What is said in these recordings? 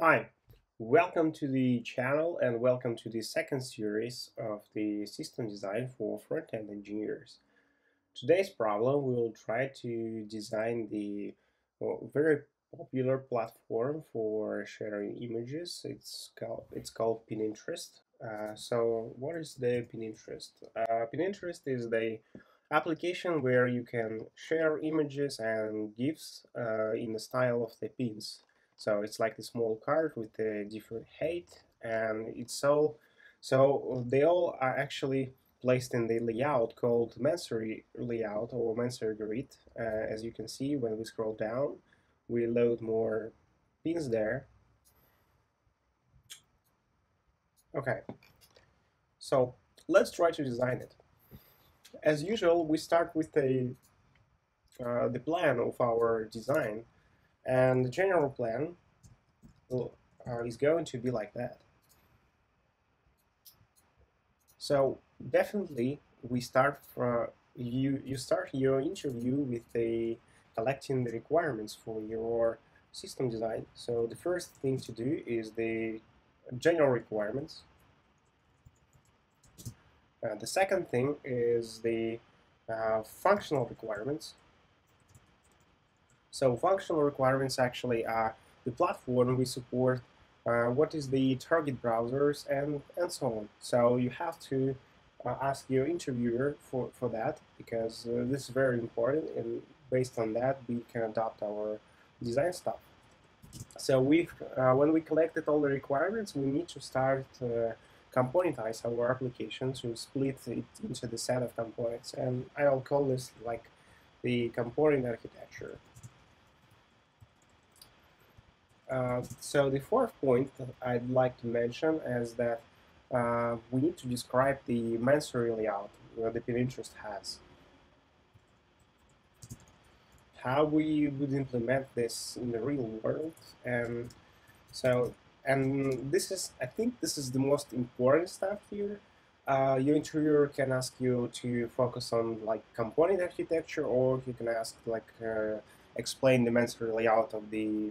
Hi, welcome to the channel and welcome to the second series of the system design for front-end engineers. Today's problem we will try to design the well, very popular platform for sharing images. It's called it's called Pinterest. Uh, so what is the Pinterest? Uh, Pinterest is the application where you can share images and GIFs uh, in the style of the pins. So it's like a small card with a different height and it's all, so they all are actually placed in the layout called Mansory layout or Mansory grid. Uh, as you can see when we scroll down, we load more pins there. Okay, so let's try to design it as usual, we start with a, uh, the plan of our design, and the general plan will, uh, is going to be like that. So definitely, we start from you. You start your interview with a collecting the requirements for your system design. So the first thing to do is the general requirements uh, the second thing is the uh, functional requirements. So functional requirements actually are the platform we support, uh, what is the target browsers, and, and so on. So you have to uh, ask your interviewer for, for that because uh, this is very important and based on that we can adopt our design stuff. So we, uh, when we collected all the requirements, we need to start componentize our application to split it into the set of components. And I'll call this like the component architecture. Uh, so the fourth point I'd like to mention is that uh, we need to describe the Mansory layout that the Pinterest has. How we would implement this in the real world. And so and this is I think this is the most important stuff here. Uh, your interviewer can ask you to focus on like component architecture, or you can ask like uh, explain the Mansory layout of the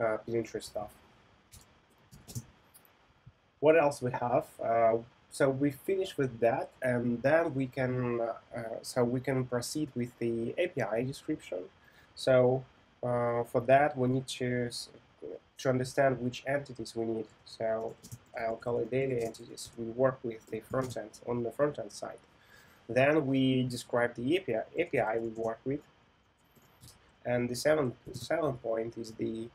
uh, Pinterest stuff. What else we have? Uh, so we finish with that, and then we can uh, so we can proceed with the API description. So uh, for that, we need to to understand which entities we need. So I'll call it data entities. We work with the front end on the front end side. Then we describe the API, API we work with. And the seventh, seventh point is the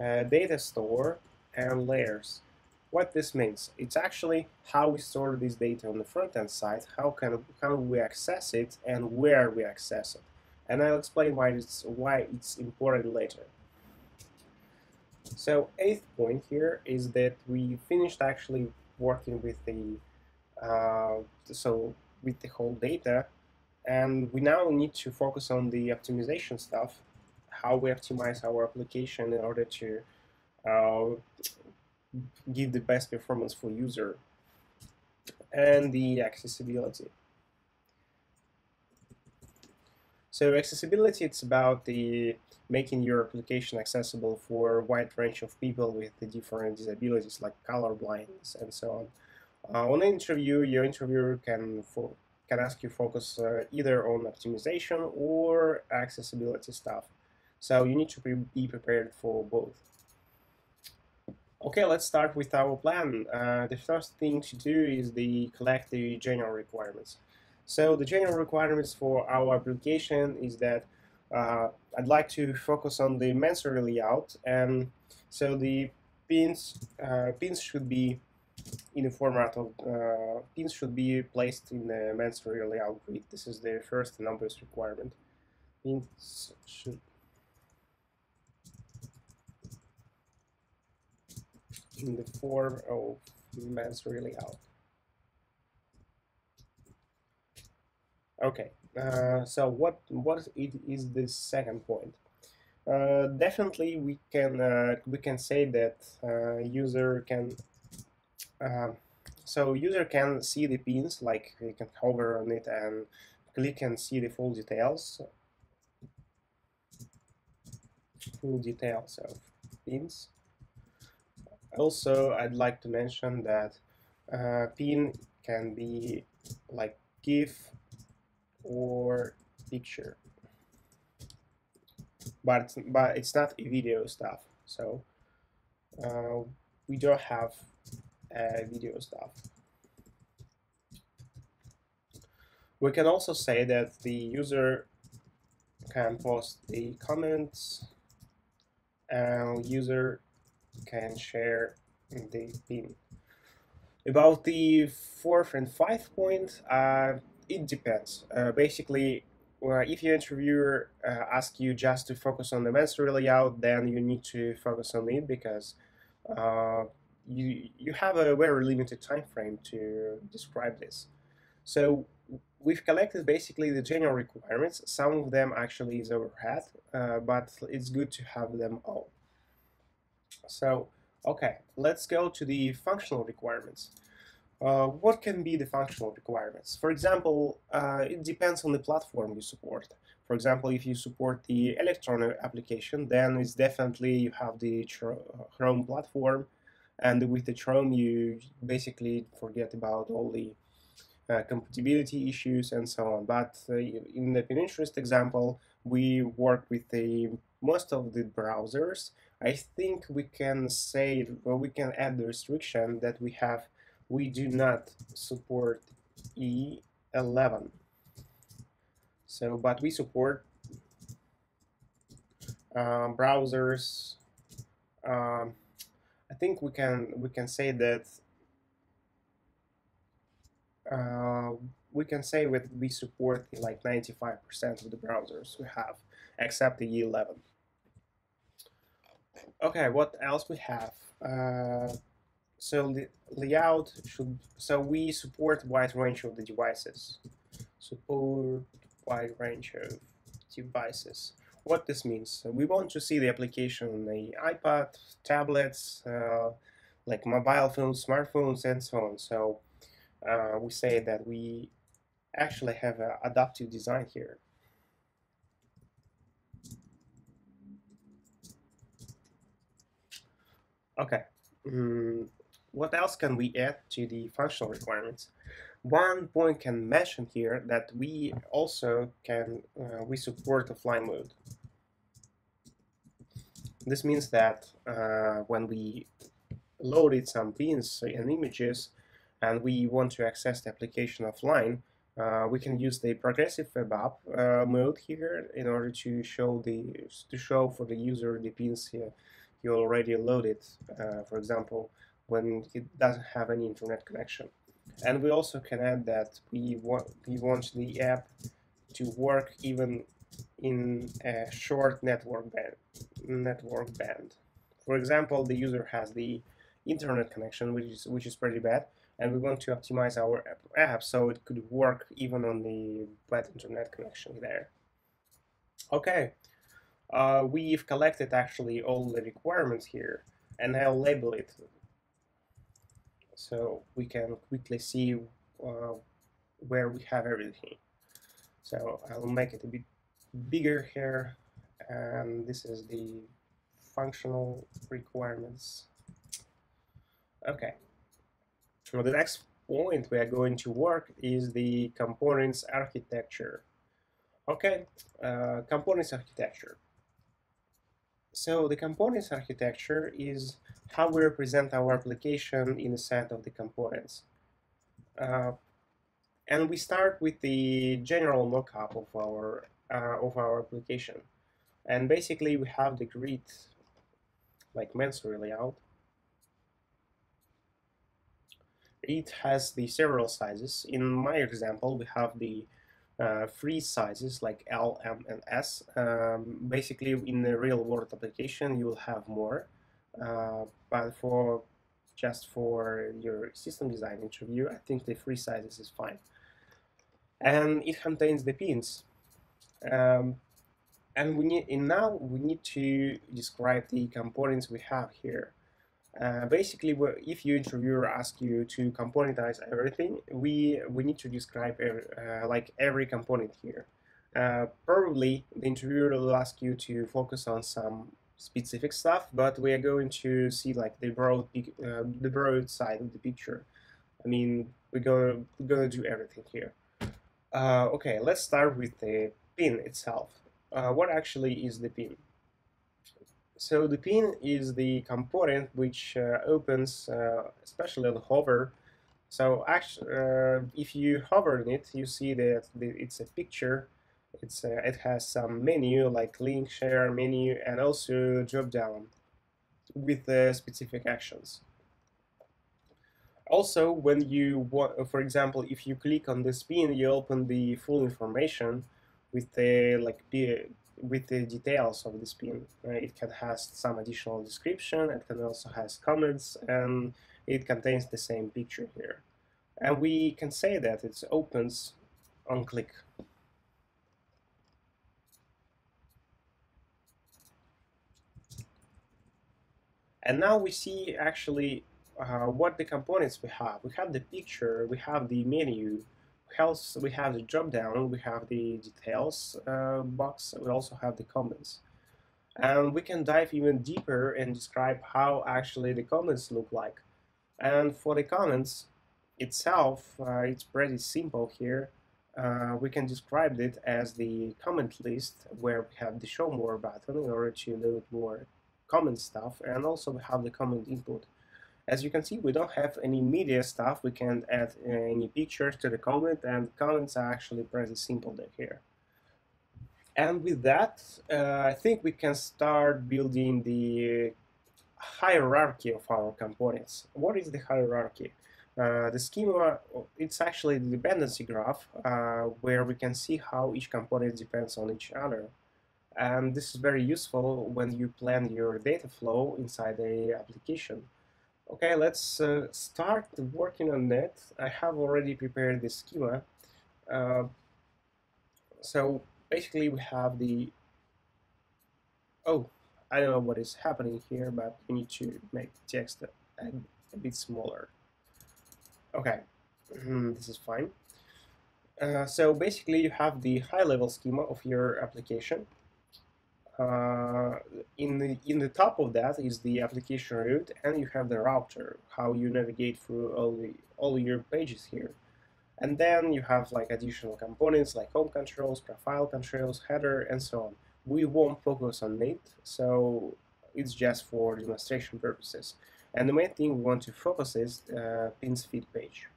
uh, data store and layers. What this means, it's actually how we store this data on the front end side, how can, how we access it, and where we access it. And I'll explain why it's, why it's important later. So eighth point here is that we finished actually working with the uh, so with the whole data and we now need to focus on the optimization stuff how we optimize our application in order to uh, give the best performance for user and the accessibility so accessibility it's about the making your application accessible for a wide range of people with the different disabilities like color blindness and so on. Uh, on an interview, your interviewer can can ask you focus uh, either on optimization or accessibility stuff. So you need to be prepared for both. Okay, let's start with our plan. Uh, the first thing to do is the collect the general requirements. So the general requirements for our application is that uh, I'd like to focus on the Mansory layout and so the pins uh, pins should be in the format of uh, pins should be placed in the Mansory layout grid. This is the first obvious requirement. Pins should in the form of Mansory layout. Okay, uh, so what what it is the second point? Uh, definitely, we can uh, we can say that uh, user can uh, so user can see the pins like you can hover on it and click and see the full details full details of pins Also, I'd like to mention that uh, pin can be like GIF or picture, but it's, but it's not a video stuff. So uh, we don't have video stuff. We can also say that the user can post the comments and user can share the pin. About the fourth and fifth point, uh, it depends. Uh, basically, uh, if your interviewer uh, asks you just to focus on the Mansory layout, then you need to focus on it because uh, you you have a very limited time frame to describe this. So we've collected basically the general requirements. Some of them actually is overhead, uh, but it's good to have them all. So, okay, let's go to the functional requirements. Uh, what can be the functional requirements? For example, uh, it depends on the platform you support. For example, if you support the Electron application, then it's definitely you have the Chrome platform, and with the Chrome you basically forget about all the uh, compatibility issues and so on. But uh, in the Pinterest example, we work with the most of the browsers. I think we can say, or we can add the restriction that we have, we do not support IE11. So, but we support um, browsers. Um, I think we can we can say that uh, we can say that we support like 95% of the browsers we have, except the IE11. Okay, what else we have? Uh, so the layout should, so we support wide range of the devices. Support wide range of devices. What this means, we want to see the application on the iPad, tablets, uh, like mobile phones, smartphones, and so on. So uh, we say that we actually have an adaptive design here. Okay, mm, what else can we add to the functional requirements? One point can mention here that we also can, uh, we support offline mode. This means that uh, when we loaded some pins and images, and we want to access the application offline, uh, we can use the progressive web app uh, mode here in order to show the to show for the user the pins here you already loaded, uh, for example, when it doesn't have any internet connection. And we also can add that we want we want the app to work even in a short network band. Network band. For example, the user has the internet connection, which is which is pretty bad, and we want to optimize our app so it could work even on the bad internet connection there. Okay, uh, we've collected actually all the requirements here and I'll label it so we can quickly see uh, where we have everything. So I'll make it a bit bigger here and this is the functional requirements. Okay, now the next point we are going to work is the components architecture. Okay, uh, components architecture. So the components architecture is how we represent our application in a set of the components. Uh, and we start with the general mockup of our uh, of our application. And basically we have the grid like Mansory layout. It has the several sizes. In my example, we have the uh, free sizes like L, M, and S. Um, basically, in the real world application, you will have more, uh, but for just for your system design interview, I think the free sizes is fine. And it contains the pins. Um, and we need and now we need to describe the components we have here. Uh, basically, if your interviewer asks you to componentize everything, we we need to describe every, uh, like every component here. Uh, probably the interviewer will ask you to focus on some specific stuff, but we are going to see like the broad uh, the broad side of the picture. I mean, we're gonna we're gonna do everything here. Uh, okay, let's start with the pin itself. What actually is the pin? So the pin is the component which uh, opens, uh, especially on hover. So actually, uh, if you hover on it, you see that it's a picture. It's uh, it has some menu like link, share, menu, and also drop down with the specific actions. Also, when you want, for example, if you click on this pin, you open the full information with the like with the details of this pin. Right? It can has some additional description. It can also has comments, and it contains the same picture here. And we can say that it opens on click. And now we see actually uh, what the components we have. We have the picture, we have the menu, else we have the drop down, we have the details uh, box, we also have the comments. And we can dive even deeper and describe how actually the comments look like. And for the comments itself, uh, it's pretty simple here. Uh, we can describe it as the comment list where we have the show more button in order to load more comment stuff and also we have the comment input as you can see, we don't have any media stuff. We can't add any pictures to the comment, and comments are actually pretty simple here. And with that, uh, I think we can start building the hierarchy of our components. What is the hierarchy? Uh, the schema, it's actually the dependency graph uh, where we can see how each component depends on each other. And this is very useful when you plan your data flow inside the application. Okay, let's uh, start working on that. I have already prepared the schema. Uh, so basically we have the, oh, I don't know what is happening here, but we need to make the text a, a bit smaller. Okay, mm, this is fine. Uh, so basically you have the high-level schema of your application uh, in the in the top of that is the application root and you have the router how you navigate through all the all your pages here. And then you have like additional components like home controls profile controls header and so on. We won't focus on it so it's just for demonstration purposes. And the main thing we want to focus is uh, pins feed page.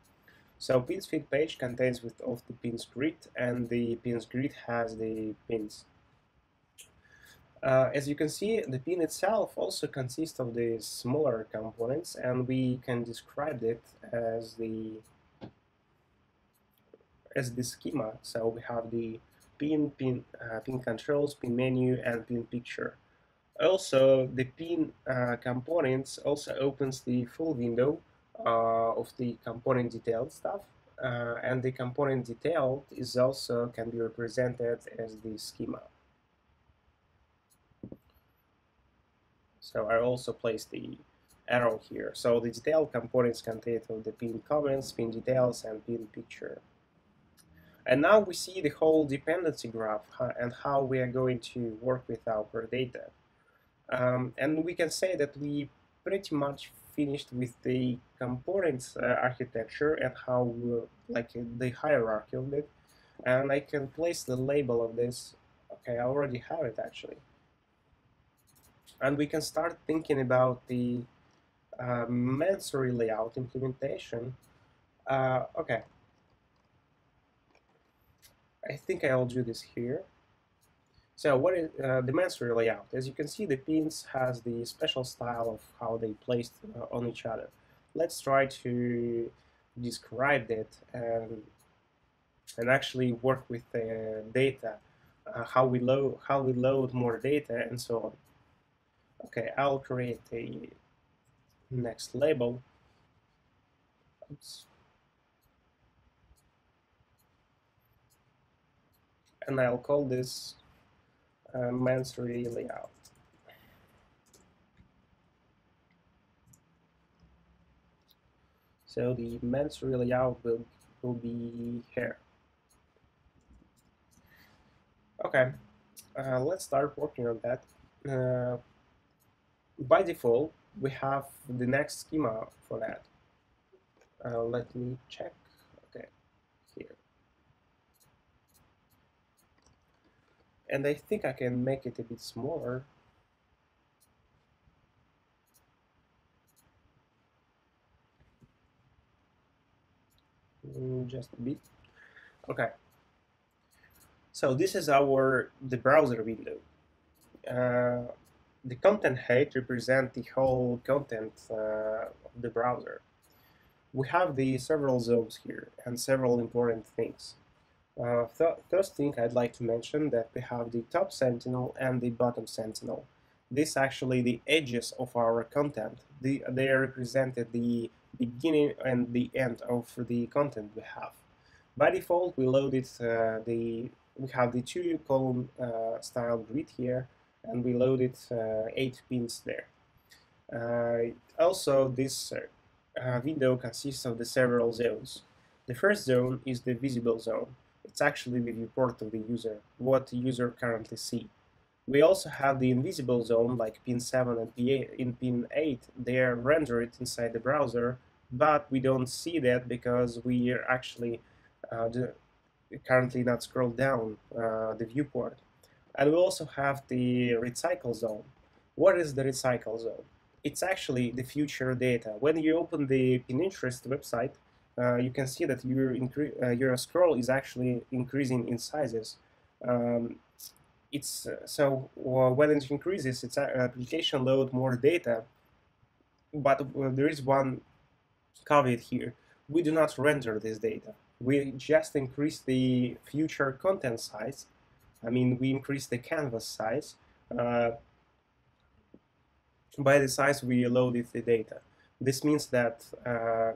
So pins feed page contains with of the pins grid and the pins grid has the pins uh, as you can see, the pin itself also consists of the smaller components, and we can describe it as the as the schema. So we have the pin, pin, uh, pin controls, pin menu, and pin picture. Also, the pin uh, components also opens the full window uh, of the component detailed stuff, uh, and the component detailed is also can be represented as the schema. So I also placed the arrow here. So the detailed components contain the pin comments, pin details, and pin picture. And now we see the whole dependency graph and how we are going to work with our data. Um, and we can say that we pretty much finished with the components uh, architecture and how like the hierarchy of it. And I can place the label of this. Okay, I already have it actually and we can start thinking about the uh, layout implementation. Uh, okay. I think I'll do this here. So what is uh, the Mansory layout? As you can see, the pins has the special style of how they placed uh, on each other. Let's try to describe that and, and actually work with the data, uh, how we load how we load more data and so on. Okay, I'll create a next label. Oops. And I'll call this uh, Mansory layout. So the Mansory layout will, will be here. Okay, uh, let's start working on that. Uh, by default, we have the next schema for that. Uh, let me check. Okay, here. And I think I can make it a bit smaller. Mm, just a bit. Okay. So this is our the browser window. Uh, the content height represents the whole content uh, of the browser. We have the several zones here and several important things. Uh, th first thing I'd like to mention that we have the top sentinel and the bottom sentinel. This actually the edges of our content. The, they represented the beginning and the end of the content we have. By default, we loaded uh, the we have the two column uh, style grid here, and we loaded uh, eight pins there. Uh, also, this uh, window consists of the several zones. The first zone is the visible zone. It's actually the viewport of the user, what the user currently see. We also have the invisible zone like pin 7 and in pin 8. They are rendered inside the browser, but we don't see that because we are actually uh, currently not scrolled down uh, the viewport. And we also have the recycle zone. What is the recycle zone? It's actually the future data. When you open the Pinterest website, uh, you can see that your, uh, your scroll is actually increasing in sizes. Um, it's uh, so when it increases, its application load more data. But there is one caveat here. We do not render this data. We just increase the future content size I mean, we increase the canvas size. Uh, by the size we loaded the data. This means that uh,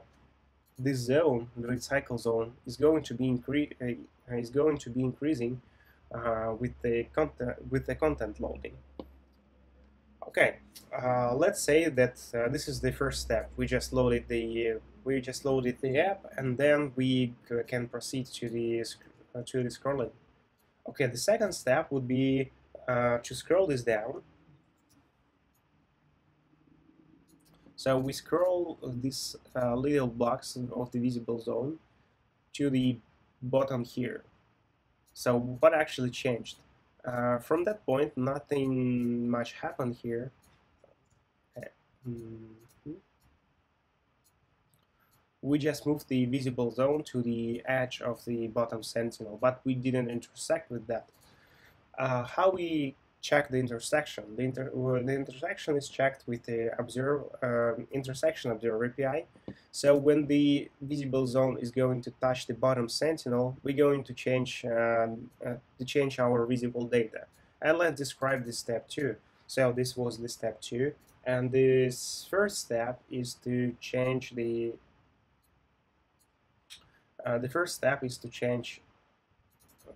this zone, the recycle zone, is going to be incre uh, is going to be increasing uh, with the content with the content loading. Okay, uh, let's say that uh, this is the first step. We just loaded the we just loaded the app, and then we can proceed to the to the scrolling. Okay, the second step would be uh, to scroll this down. So we scroll this uh, little box of the visible zone to the bottom here. So what actually changed? Uh, from that point, nothing much happened here. Okay. Mm we just moved the visible zone to the edge of the bottom sentinel, but we didn't intersect with that. Uh, how we check the intersection? The, inter the intersection is checked with the observe uh, intersection observer API. So when the visible zone is going to touch the bottom sentinel, we're going to change um, uh, to change our visible data. And let's describe this step too. So this was the step two, and this first step is to change the uh, the first step is to change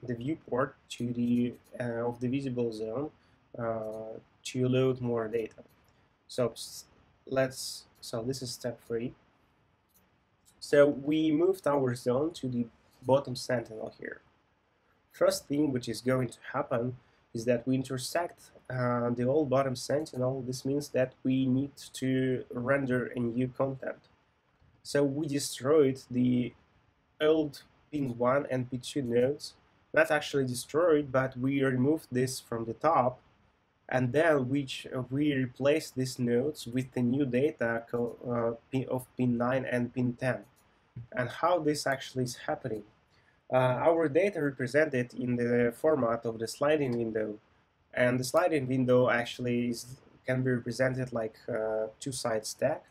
the viewport to the uh, of the visible zone uh, to load more data. So let's so this is step three. So we moved our zone to the bottom sentinel here. First thing which is going to happen is that we intersect uh, the old bottom sentinel. This means that we need to render a new content. So we destroyed the old pin 1 and pin 2 nodes not actually destroyed but we removed this from the top. And then which uh, we replace these nodes with the new data uh, of pin 9 and pin 10 and how this actually is happening? Uh, our data represented in the format of the sliding window. And the sliding window actually is, can be represented like uh, two-side stack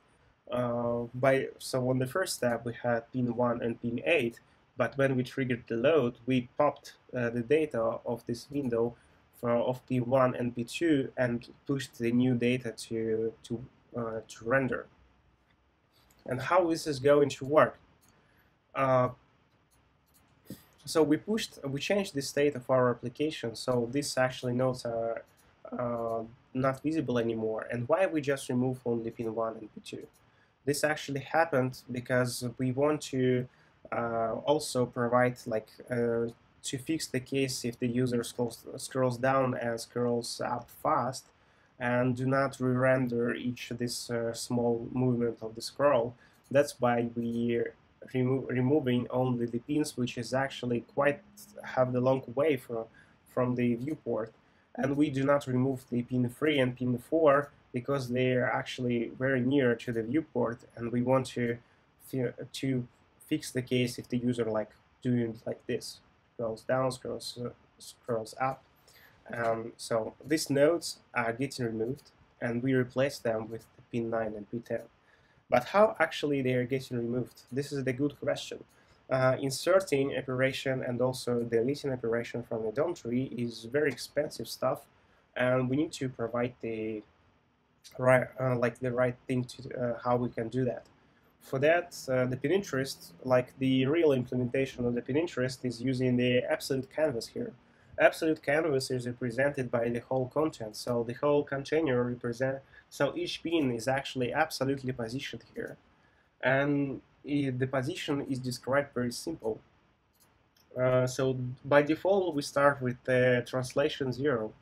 uh, by so on the first step we had pin 1 and pin 8 but when we triggered the load we popped uh, the data of this window for, of P1 and P2 and pushed the new data to to uh, to render. And how this is going to work? Uh, so we pushed we changed the state of our application so these actually nodes are uh, not visible anymore. And why we just remove only pin 1 and P2 this actually happened because we want to uh, also provide like uh, to fix the case if the user scrolls, scrolls down and scrolls up fast and do not re-render each this uh, small movement of the scroll. That's why we remo removing only the pins which is actually quite have the long way from, from the viewport and we do not remove the pin 3 and pin 4 because they are actually very near to the viewport and we want to to fix the case if the user like doing like this scrolls down scrolls uh, scrolls up um, so these nodes are getting removed and we replace them with the pin 9 and pin 10 but how actually they are getting removed? This is the good question. Uh, inserting operation and also deleting operation from the DOM tree is very expensive stuff, and we need to provide the right, uh, like the right thing to uh, how we can do that. For that, uh, the Pininterest, like the real implementation of the Pininterest, is using the absolute canvas here. Absolute canvas is represented by the whole content, so the whole container represent so each pin is actually absolutely positioned here. And the position is described very simple. Uh, so by default we start with the translation 0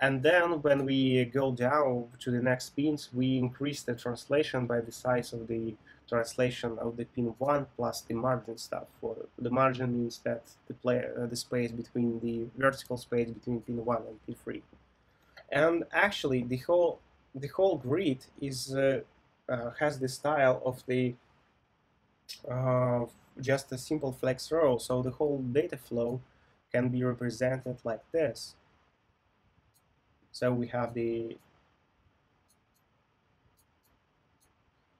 and then when we go down to the next pins we increase the translation by the size of the translation of the pin 1 plus the margin stuff. For the margin means that the, play, uh, the space between the vertical space between pin 1 and pin 3. And actually the whole the whole grid is uh, uh, has the style of the uh, just a simple flex row so the whole data flow can be represented like this so we have the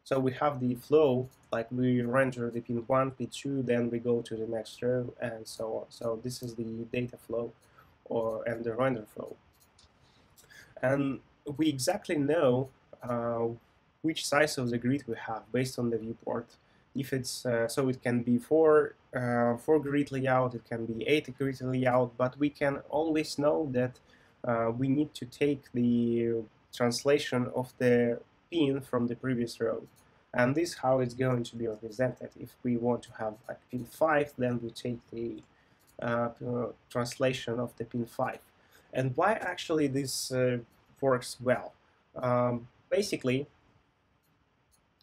so we have the flow like we render the pin 1 p2 then we go to the next row and so on so this is the data flow or and the render flow and we exactly know uh, which size of the grid we have based on the viewport. If it's uh, so, it can be four uh, four grid layout, it can be eight grid layout, but we can always know that uh, we need to take the translation of the pin from the previous row. And this is how it's going to be represented. If we want to have like pin 5, then we take the uh, translation of the pin 5. And why actually this uh, works well. Um, basically,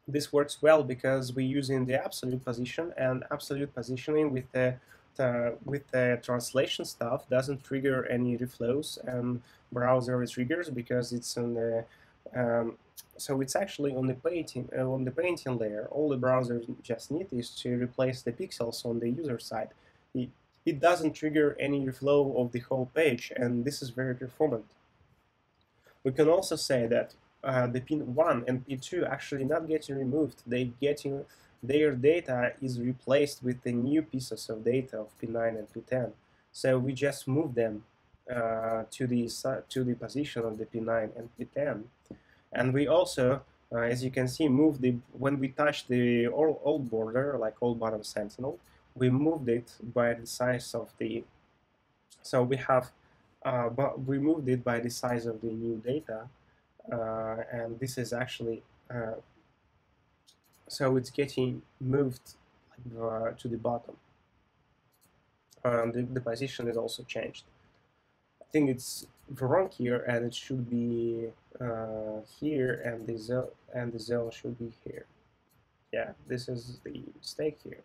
this works well because we're using the absolute position and absolute positioning with the, the, with the translation stuff doesn't trigger any reflows and browser triggers because it's on the um, so it's actually on the painting uh, on the painting layer. All the browser just need is to replace the pixels on the user side. It, it doesn't trigger any reflow of the whole page and this is very performant. We can also say that uh, the pin 1 and pin 2 actually not getting removed. They getting their data is replaced with the new pieces of data of P9 and P10. So we just move them uh, to the to the position of the P9 and P10, And we also, uh, as you can see, move the when we touch the old border, like old bottom sentinel, we moved it by the size of the. So we have uh, but we moved it by the size of the new data uh, and this is actually uh, so it's getting moved uh, to the bottom. And the, the, position is also changed. I think it's wrong here and it should be uh, here and the zone and the zone should be here. Yeah this is the mistake here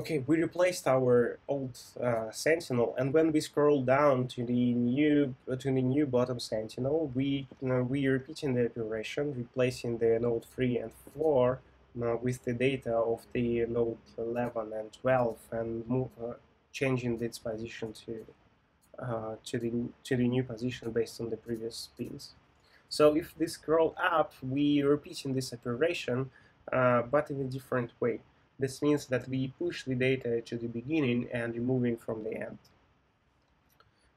Okay, we replaced our old uh, Sentinel, and when we scroll down to the new uh, to the new bottom Sentinel, we we repeating the operation, replacing the node 3 and 4 uh, with the data of the node 11 and 12, and move, uh, changing its position to uh, to the to the new position based on the previous pins. So if we scroll up, we repeating this operation, uh, but in a different way. This means that we push the data to the beginning and removing from the end.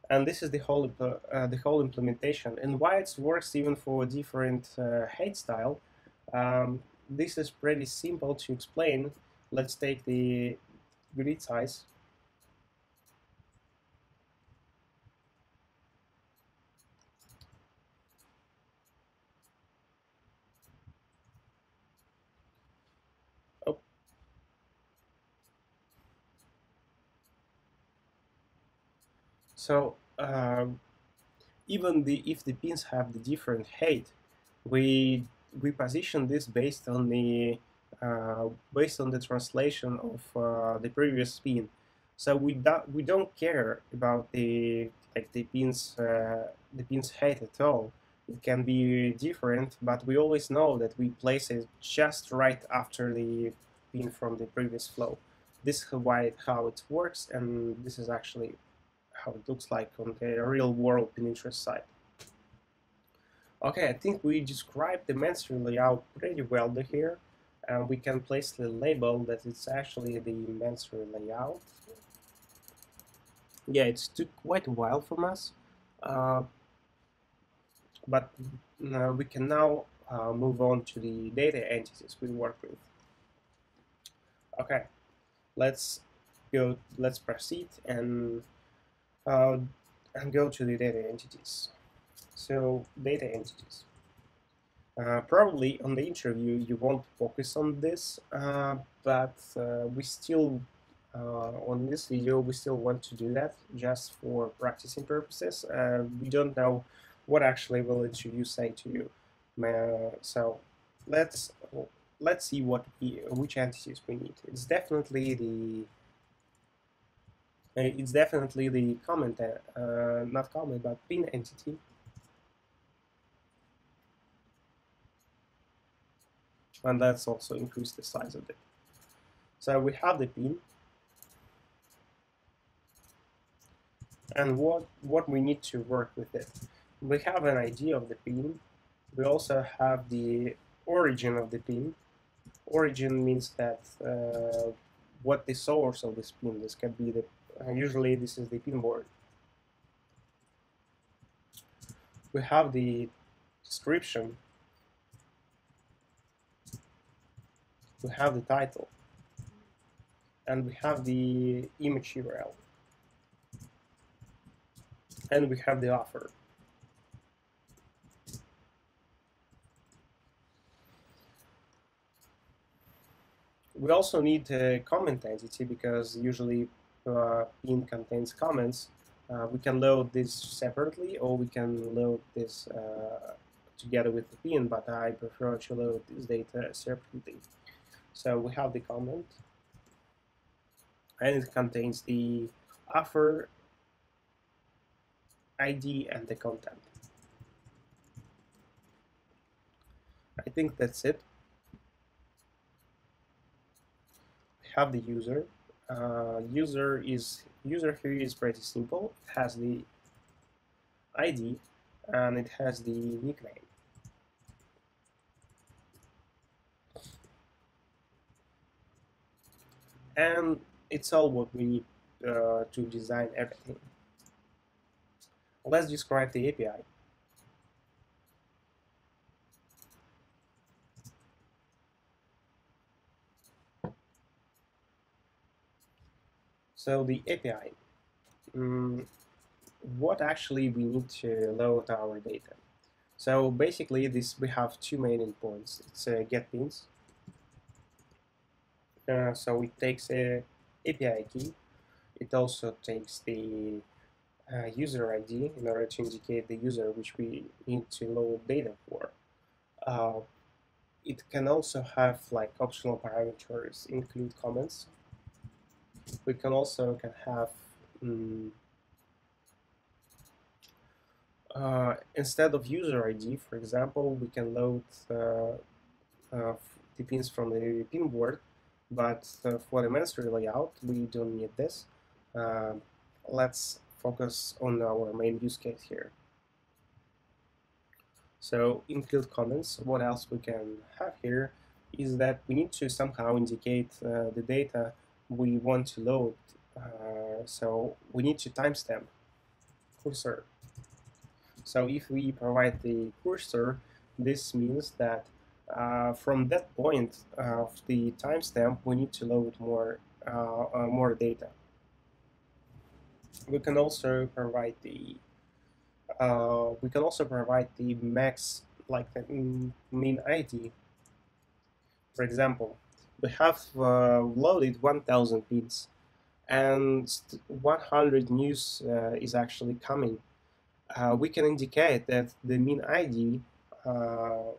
And this is the whole uh, the whole implementation. And why it works even for a different uh, height style, um, this is pretty simple to explain. Let's take the grid size So uh, even the if the pins have the different height, we we position this based on the uh, based on the translation of uh, the previous pin. So we don't we don't care about the like the pins uh, the pins height at all. It can be different, but we always know that we place it just right after the pin from the previous flow. This is why how it works, and this is actually how it looks like on the real world Pinterest site. Okay, I think we described the Mansory layout pretty well here. And we can place the label that it's actually the Mansory layout. Yeah, it took quite a while from us, uh, but uh, we can now uh, move on to the data entities we work with. Okay, let's go. Let's proceed and uh, and go to the data entities. So data entities. Uh, probably on the interview you won't focus on this, uh, but uh, we still, uh, on this video, we still want to do that just for practicing purposes. We don't know what actually will interview say to you. So let's let's see what we, which entities we need. It's definitely the Uh, it's definitely the comment, uh, uh, not comment, but pin entity and let's also increase the size of it. So we have the pin, and what what we need to work with it. We have an idea of the pin. We also have the origin of the pin. Origin means that uh, what the source of this pin. This can be the uh, usually this is the pin board. We have the description we have the title and we have the image URL and we have the author. We also need a comment entity because usually uh, pin contains comments. Uh, we can load this separately or we can load this uh, together with the pin, but I prefer to load this data separately. So we have the comment and it contains the author ID and the content. I think that's it. We have the user. Uh, user is user here is pretty simple. It has the ID and it has the nickname. and it's all what we need uh, to design everything. Let's describe the API. So the API, um, what actually we need to load our data. So basically this we have two main endpoints. It's uh, get pins uh, so it takes a API key. It also takes the uh, user ID in order to indicate the user which we need to load data for. Uh, it can also have like optional parameters, include comments. We can also can have um, uh, instead of user ID, for example, we can load uh, uh, the pins from the pin board but uh, for the Mansory layout, we don't need this. Uh, let's focus on our main use case here. So include comments. What else we can have here is that we need to somehow indicate uh, the data we want to load. Uh, so we need to timestamp cursor. So if we provide the cursor, this means that uh, from that point of the timestamp, we need to load more uh, uh, more data. We can also provide the uh, we can also provide the max like the min ID. For example, we have uh, loaded 1,000 pins. and 100 news uh, is actually coming, uh, we can indicate that the mean ID uh,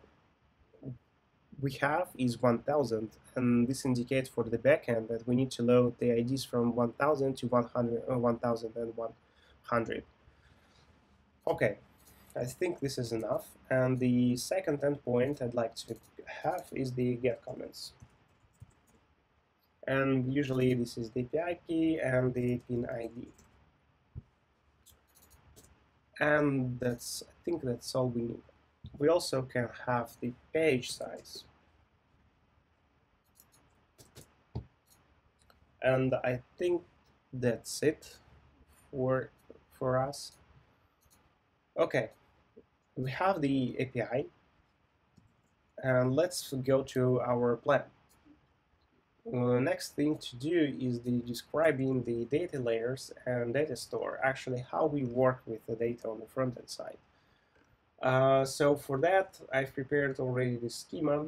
we have is 1000 and this indicates for the backend that we need to load the IDs from 1000 to 100 uh, 1100 okay I think this is enough and the second endpoint I'd like to have is the get comments and usually this is the API key and the pin ID and that's I think that's all we need. We also can have the page size. And I think that's it for for us. Okay we have the API and let's go to our plan the next thing to do is the describing the data layers and data store, actually how we work with the data on the front-end side. Uh, so for that, I've prepared already the schema,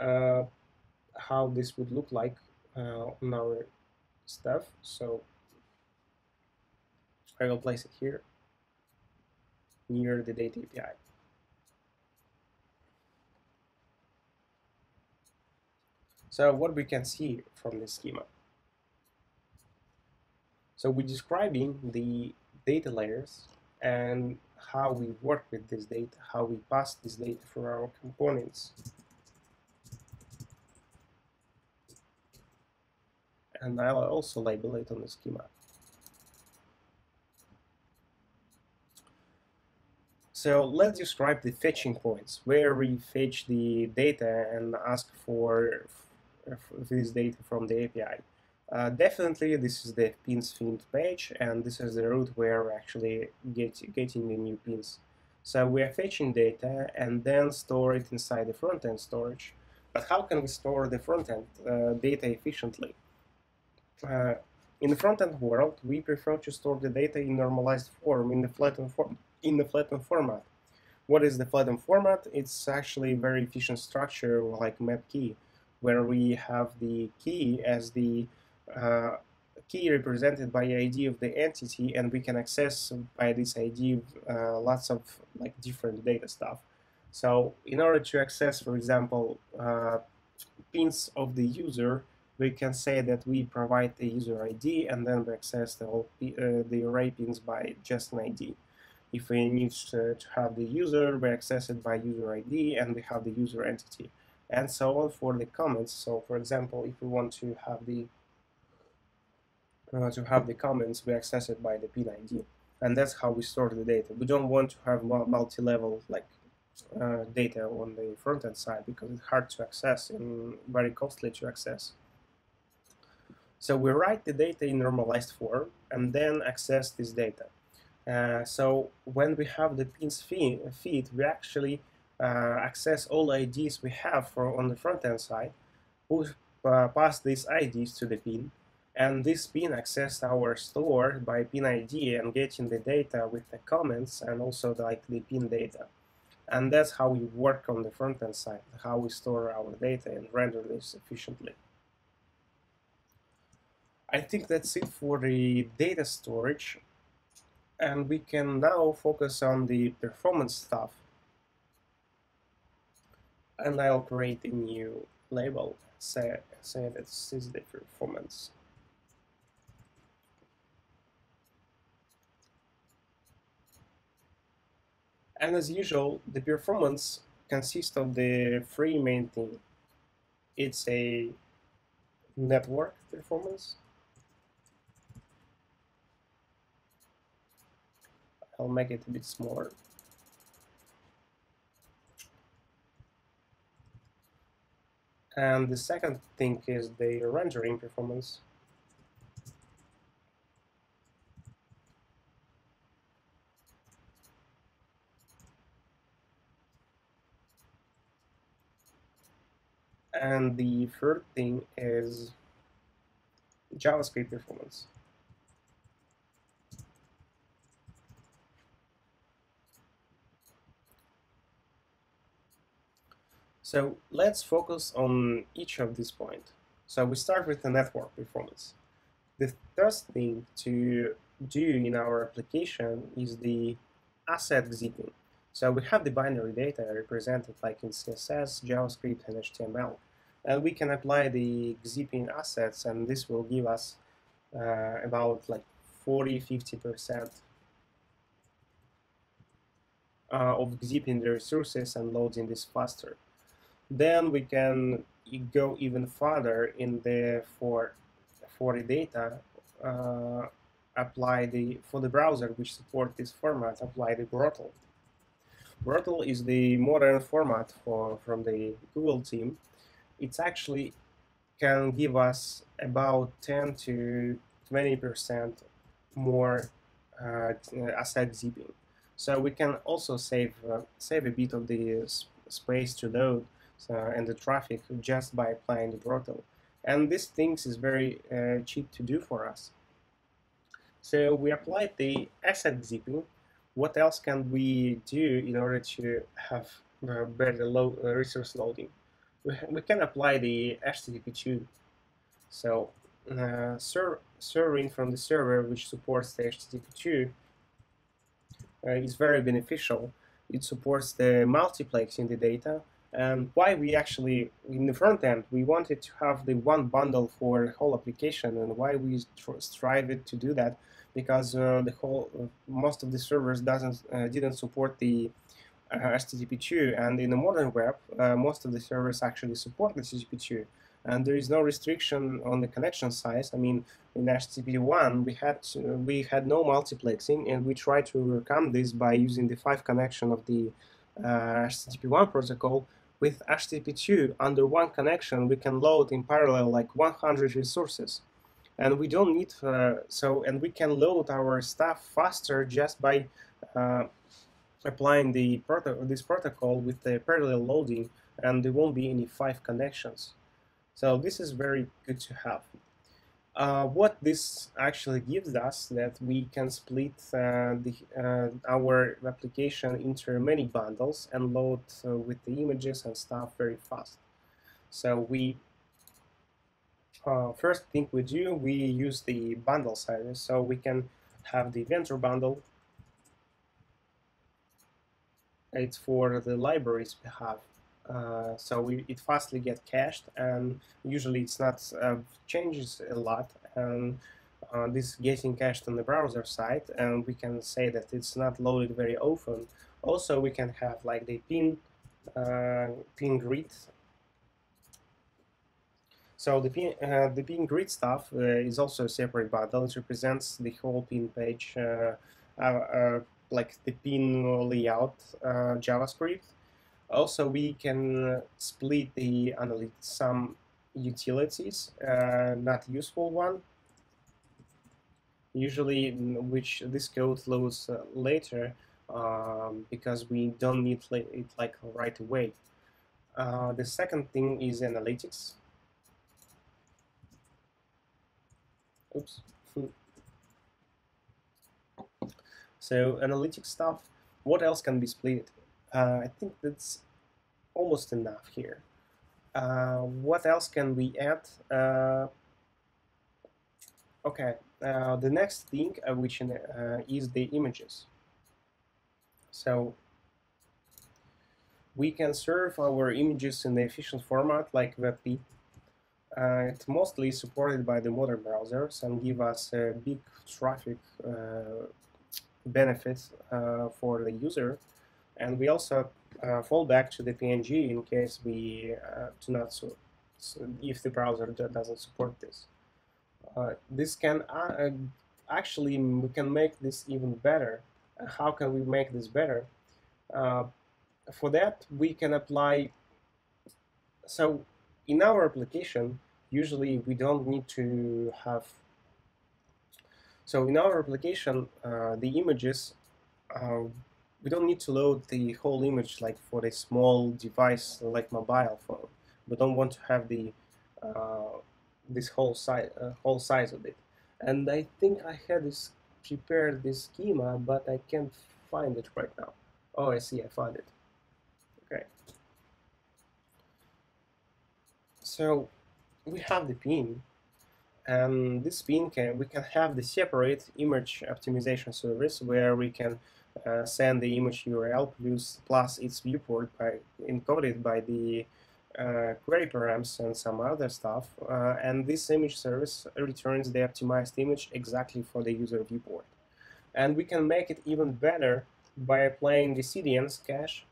uh, how this would look like uh, on our stuff. So I will place it here near the data API. So what we can see from this schema. So we're describing the data layers and how we work with this data, how we pass this data for our components. And I'll also label it on the schema. So let's describe the fetching points, where we fetch the data and ask for this data from the API. Uh, definitely this is the pins themed page and this is the route where we're actually get, getting the new pins. So we are fetching data and then store it inside the front-end storage. But how can we store the front-end uh, data efficiently? Uh, in the front-end world, we prefer to store the data in normalized form in the flattened form in the flattened format. What is the flattened format? It's actually a very efficient structure like map key where we have the key as the uh, key represented by ID of the entity and we can access by this ID uh, lots of like different data stuff. So in order to access, for example, uh, pins of the user, we can say that we provide the user ID and then we access the, whole, uh, the array pins by just an ID. If we need to, to have the user, we access it by user ID and we have the user entity and so on for the comments. So for example, if we want to have the uh, to have the comments, we access it by the pin ID, and that's how we store the data. We don't want to have multi-level like uh, data on the front-end side because it's hard to access and very costly to access. So we write the data in normalized form and then access this data. Uh, so when we have the pins feed, feed we actually access all IDs we have for on the front-end side, uh, pass these IDs to the pin, and this pin access our store by pin ID and getting the data with the comments and also the, like the pin data. And that's how we work on the front-end side, how we store our data and render this efficiently. I think that's it for the data storage and we can now focus on the performance stuff and I'll create a new label say, say that this is the performance. And as usual the performance consists of the three main things. It's a network performance I'll make it a bit smaller And the second thing is the rendering performance. And the third thing is JavaScript performance. So let's focus on each of these points. So we start with the network performance. The first thing to do in our application is the asset zipping. So we have the binary data represented like in CSS, JavaScript, and HTML. And we can apply the zipping assets, and this will give us uh, about like 40-50% uh, of zipping the resources and loading this faster. Then we can go even further in the for for the data uh, apply the for the browser which support this format apply the Brotli. Brotli is the modern format for from the Google team. It's actually can give us about 10 to 20 percent more uh, asset zipping. So we can also save uh, save a bit of the space to load so, and the traffic just by applying the Brotli. And this things is very uh, cheap to do for us. So we applied the asset zipping. What else can we do in order to have uh, better load, uh, resource loading? We, we can apply the HTTP2. So uh, ser serving from the server which supports the HTTP2 uh, is very beneficial. It supports the multiplexing the data and why we actually in the front end we wanted to have the one bundle for the whole application and why we strive it to do that because uh, the whole uh, most of the servers doesn't uh, didn't support the uh, HTTP2 and in the modern web uh, most of the servers actually support the HTTP2 and there is no restriction on the connection size. I mean in HTTP1 we had we had no multiplexing and we tried to overcome this by using the five connection of the HTTP1 protocol with HTTP2 under one connection we can load in parallel like 100 resources. And we don't need uh, so and we can load our stuff faster just by uh, applying the proto this protocol with the parallel loading and there won't be any five connections. So this is very good to have uh, what this actually gives us that we can split uh, the, uh, our application into many bundles and load uh, with the images and stuff very fast. So we uh, first thing we do, we use the bundle sizes. So we can have the vendor bundle. It's for the libraries we have. Uh, so we, it fastly get cached and usually it's not uh, changes a lot and uh, this getting cached on the browser side and we can say that it's not loaded very often. Also we can have like the pin uh, pin grid. So the pin, uh, the pin grid stuff is also a separate bundle. It represents the whole pin page like the pin layout JavaScript also, we can split the analytics some utilities, uh, not useful one, usually which this code loads uh, later um, because we don't need it like right away. Uh, the second thing is analytics. Oops. so analytics stuff, what else can be split? Uh, I think that's almost enough here. Uh, what else can we add? Uh, okay, uh, the next thing uh, which uh, is the images. So we can serve our images in the efficient format like WebP. it's mostly supported by the modern browsers and give us a big traffic benefits for the user and we also uh, fall back to the PNG in case we uh, do not so, so, if the browser doesn't support this. Uh, this can uh, actually we can make this even better. How can we make this better? Uh, for that we can apply. So in our application, usually we don't need to have. So in our application, uh, the images we don't need to load the whole image like for a small device like mobile phone. We don't want to have the uh, this whole size uh, whole size of it. And I think I had this prepared this schema, but I can't find it right now. Oh, I see, I found it. Okay. So we have the pin, and this pin can we can have the separate image optimization service where we can uh, send the image URL plus plus its viewport by encoded by the uh, query params and some other stuff uh, and this image service returns the optimized image exactly for the user viewport. And we can make it even better by applying the CDN cache.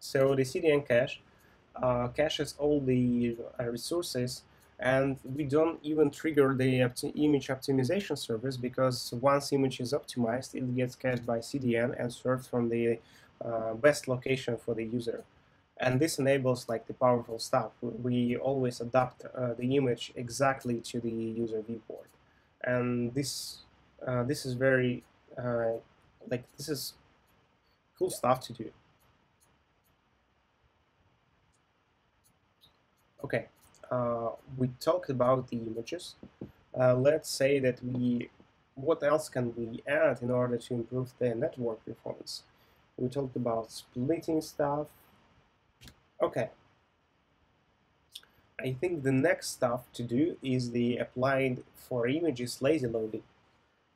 So the CDN cache uh, caches all the uh, resources and we don't even trigger the opti image optimization service because once image is optimized it gets cached by CDN and served from the uh, best location for the user. And this enables like the powerful stuff. We always adapt uh, the image exactly to the user viewport. And this uh, this is very uh, like this is cool stuff to do. Okay uh, we talked about the images. Uh, let's say that we, what else can we add in order to improve the network performance? We talked about splitting stuff. Okay. I think the next stuff to do is the applied for images lazy loading.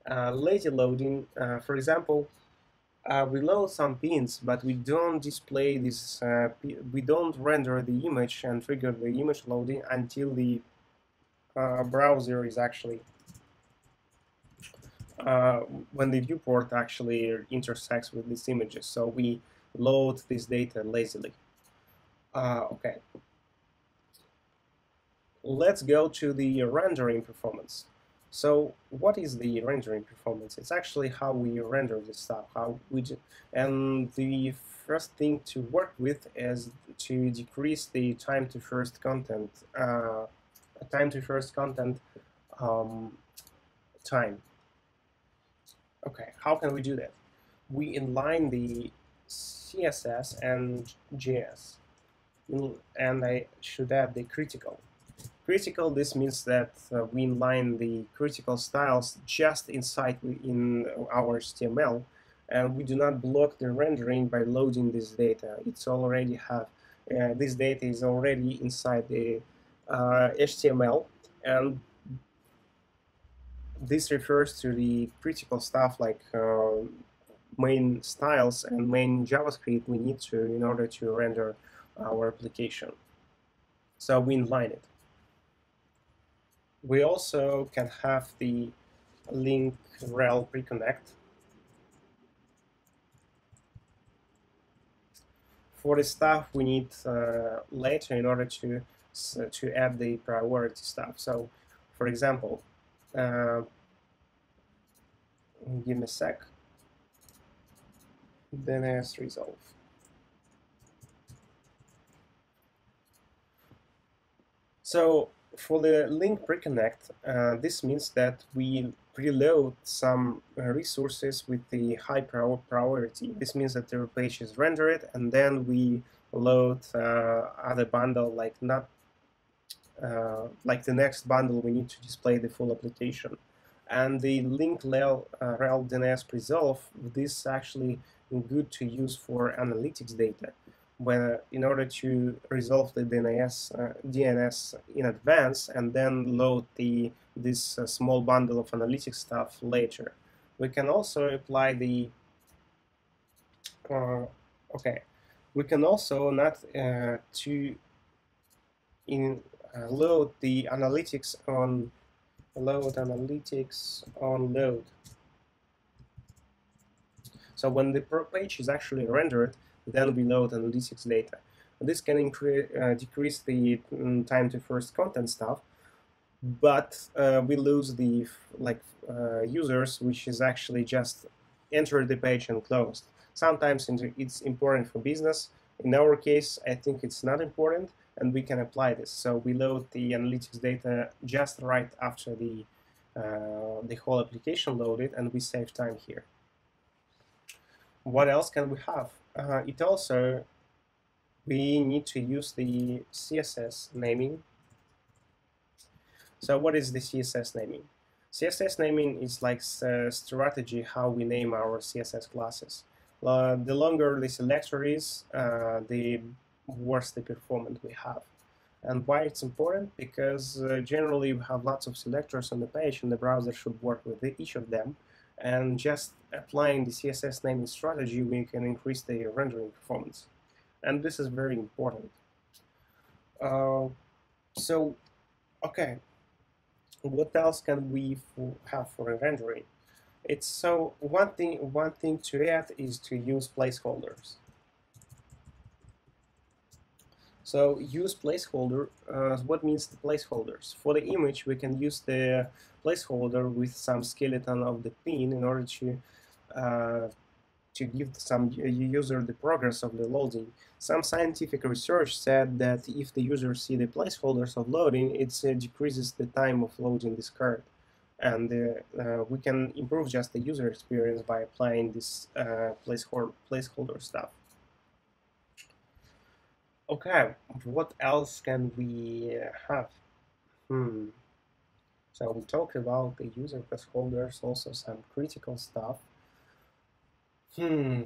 Uh, lazy loading, uh, for example, uh, we load some pins, but we don't display this, uh, we don't render the image and trigger the image loading until the uh, browser is actually, uh, when the viewport actually intersects with these images. So we load this data lazily. Uh, okay. Let's go to the rendering performance. So what is the rendering performance? It's actually how we render the stuff, how we do, and the first thing to work with is to decrease the time to first content, uh, time to first content um, time. Okay, how can we do that? We inline the CSS and JS, and I should add the critical critical, this means that uh, we inline the critical styles just inside in our HTML, and we do not block the rendering by loading this data. It's already have uh, this data is already inside the uh, HTML, and this refers to the critical stuff like uh, main styles and main JavaScript we need to in order to render our application. So we inline it. We also can have the link rel preconnect. For the stuff we need uh, later in order to to add the priority stuff. So, for example, uh, give me a sec. DNS resolve. So for the link preconnect, uh, this means that we preload some uh, resources with the high priority. This means that the page is rendered and then we load uh, other bundle like not uh, like the next bundle we need to display the full application. And the link rel, uh, rel DNS resolve, this is actually good to use for analytics data when in order to resolve the DNS, uh, DNS in advance and then load the this uh, small bundle of analytics stuff later. We can also apply the uh, okay. We can also not uh, to in uh, load the analytics on load analytics on load. So when the page is actually rendered, then we load analytics data. This can increase, uh, decrease the um, time to first content stuff, but uh, we lose the like uh, users, which is actually just enter the page and closed. Sometimes it's important for business. In our case, I think it's not important, and we can apply this. So we load the analytics data just right after the uh, the whole application loaded, and we save time here. What else can we have? Uh, it also we need to use the CSS naming. So what is the CSS naming? CSS naming is like a strategy how we name our CSS classes. Uh, the longer the selector is, uh, the worse the performance we have. And why it's important? Because uh, generally we have lots of selectors on the page and the browser should work with each of them. And just applying the CSS naming strategy, we can increase the rendering performance. And this is very important. Uh, so, okay, what else can we have for rendering? It's so one thing one thing to add is to use placeholders. So use placeholder, uh, what means the placeholders? For the image we can use the placeholder with some skeleton of the pin in order to uh, to give some user the progress of the loading. Some scientific research said that if the user see the placeholders of loading, it uh, decreases the time of loading this card and uh, uh, we can improve just the user experience by applying this uh, placeholder, placeholder stuff. Okay, what else can we have? Hmm. So we talked about the user placeholders, also some critical stuff. Hmm.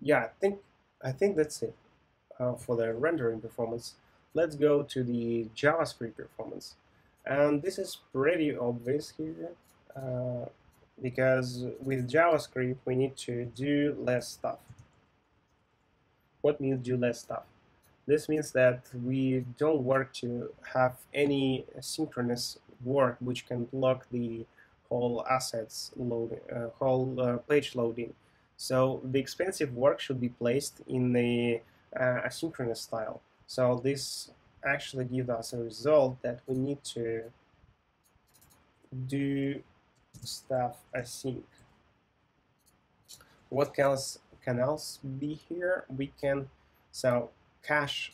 Yeah, I think I think that's it uh, for the rendering performance. Let's go to the JavaScript performance. And this is pretty obvious here uh, because with JavaScript we need to do less stuff. What means do less stuff? This means that we don't work to have any synchronous work which can block the whole assets loading, uh, whole uh, page loading. So the expensive work should be placed in the uh, asynchronous style. So this actually gives us a result that we need to do stuff async. What else can else be here? We can so cache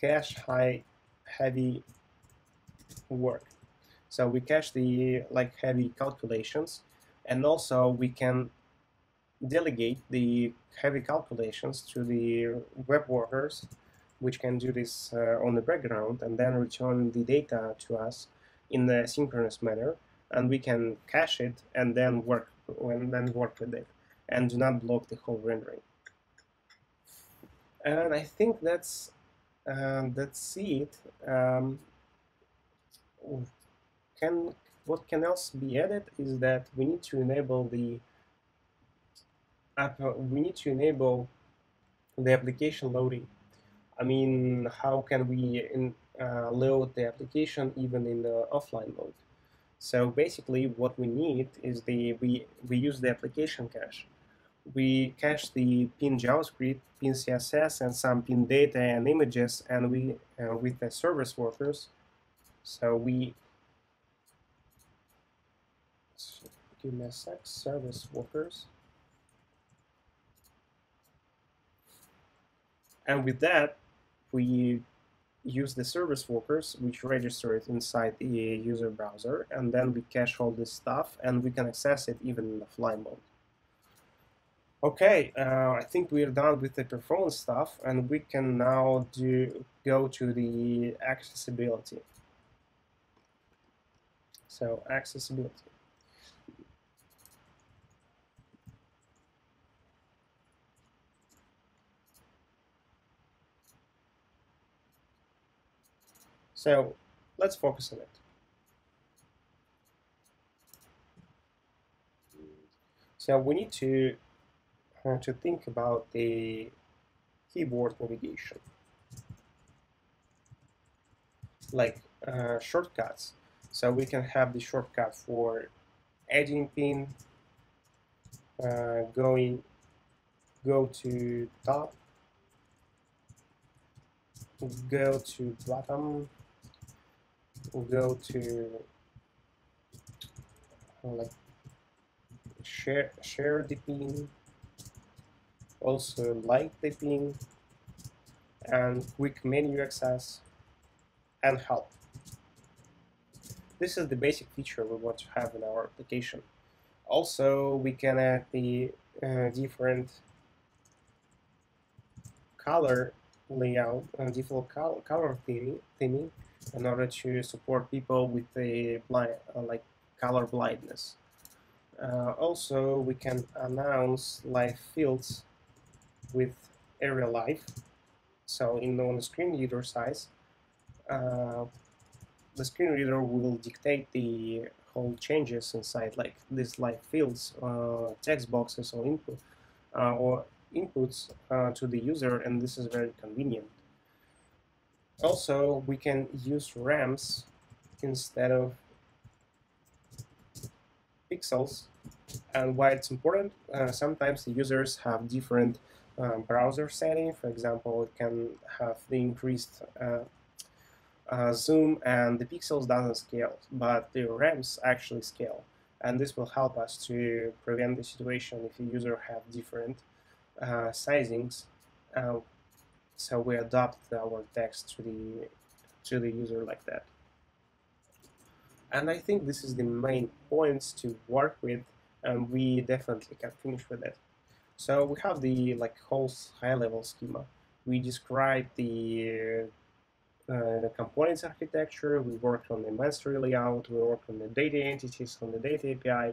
cache high heavy work. So we cache the like heavy calculations and also we can delegate the heavy calculations to the web workers which can do this uh, on the background and then return the data to us in the synchronous manner and we can cache it and then work and then work with it and do not block the whole rendering. And I think that's uh, that's it. Um, can what can else be added is that we need to enable the we need to enable the application loading I mean, how can we in, uh, load the application even in the offline mode? So basically, what we need is the we we use the application cache. We cache the pin JavaScript, pin CSS, and some pin data and images, and we uh, with the service workers. So we give me a sec, service workers. And with that, we use the service workers which register it inside the user browser and then we cache all this stuff and we can access it even in the fly mode. Okay, uh, I think we're done with the performance stuff and we can now do go to the accessibility. So accessibility. So let's focus on it. So we need to uh, to think about the keyboard navigation, like uh, shortcuts. So we can have the shortcut for adding pin, uh, going, go to top, go to bottom, go to like share share the pin also light the pin and quick menu access and help this is the basic feature we want to have in our application also we can add the uh, different color layout and uh, default color, color theming, theming in order to support people with a blind, uh, like color blindness. Uh, also, we can announce live fields with aria-live. So in on the screen reader size, uh, the screen reader will dictate the whole changes inside, like these like fields, uh, text boxes, or input uh, or inputs uh, to the user, and this is very convenient. Also, we can use rems instead of pixels. And why it's important, uh, sometimes the users have different um, browser setting. For example, it can have the increased uh, uh, zoom and the pixels doesn't scale, but the rems actually scale. And this will help us to prevent the situation if the user have different uh, sizings. Uh, so we adapt our text to the to the user like that. And I think this is the main points to work with, and we definitely can finish with it. So we have the like whole high-level schema. We describe the uh, the components architecture, we worked on the master layout, we worked on the data entities, on the data API,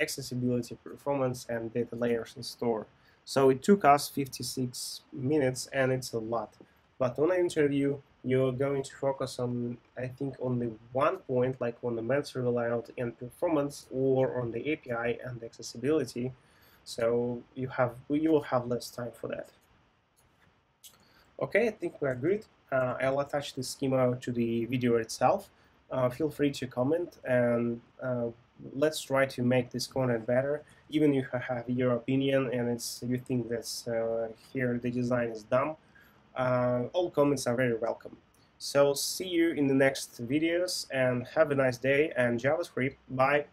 accessibility, performance, and data layers in store. So it took us 56 minutes and it's a lot. But on an interview, you're going to focus on, I think, only one point, like on the master layout and performance, or on the API and accessibility. So you have you will have less time for that. Okay, I think we're good. Uh, I'll attach the schema to the video itself. Uh, feel free to comment and uh, let's try to make this content better. Even if you have your opinion and it's you think that uh, here the design is dumb, uh, all comments are very welcome. So see you in the next videos and have a nice day and JavaScript. Bye.